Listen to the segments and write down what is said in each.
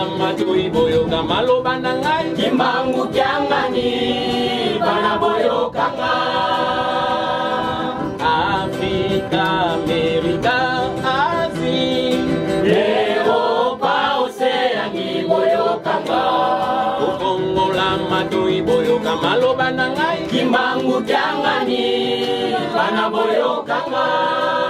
kokongola matoi boyoka maloba na ngai. Kimbangu kyangani bana boyokanga. Afrika amerika asi eropa oseani boyokanga. Kokongola matoi boyoka maloba na ngai. Kimbangu kyangani bana boyokanga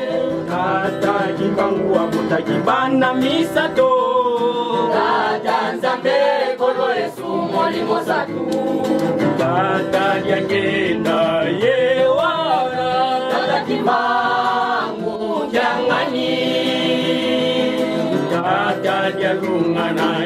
Tata kikangua kutakibana misato. Tata nzambe kolo Yesu molimo satu. Tata yangenda yewara Tata Kimbangu jangani Tata yalungana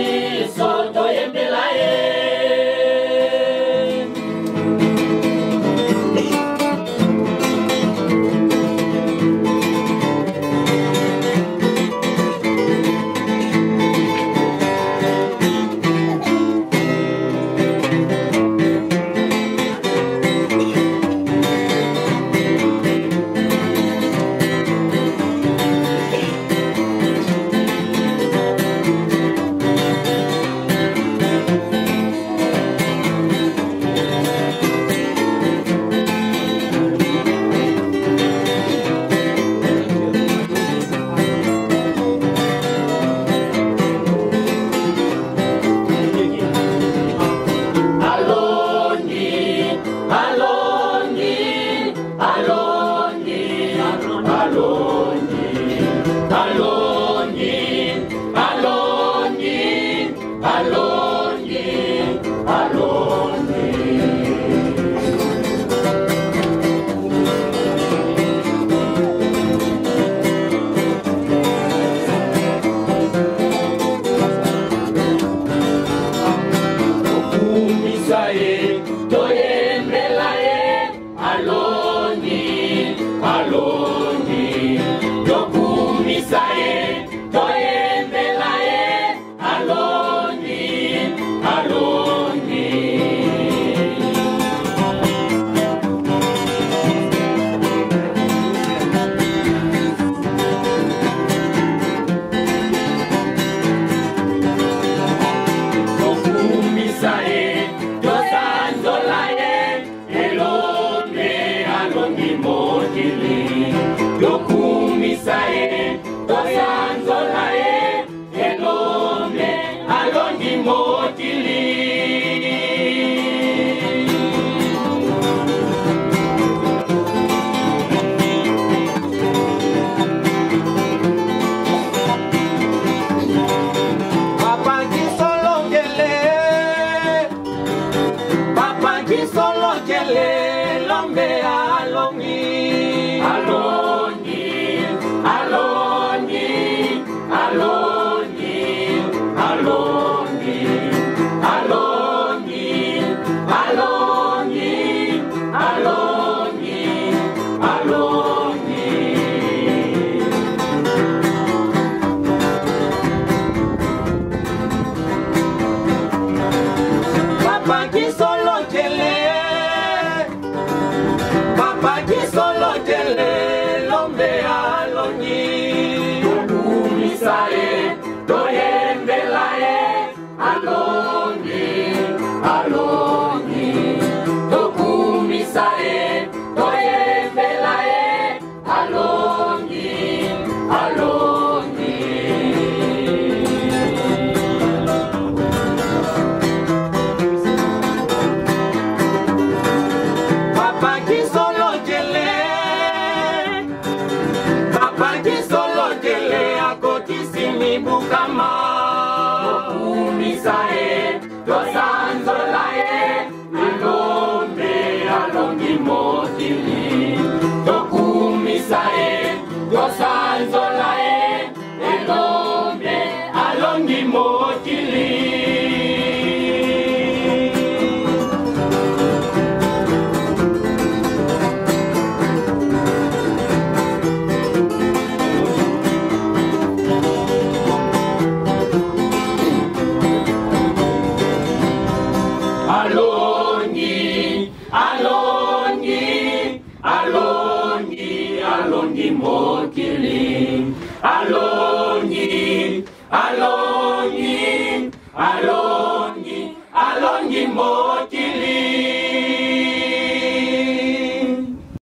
Kumisae, Dosanzolae, Alombe, Alongi Motili. Dokumisae, Dosanzolae, Alombe, Alongi Motili. Alongi, Mokili. Alongi, Alongi, Alongi, Alongi Mokili.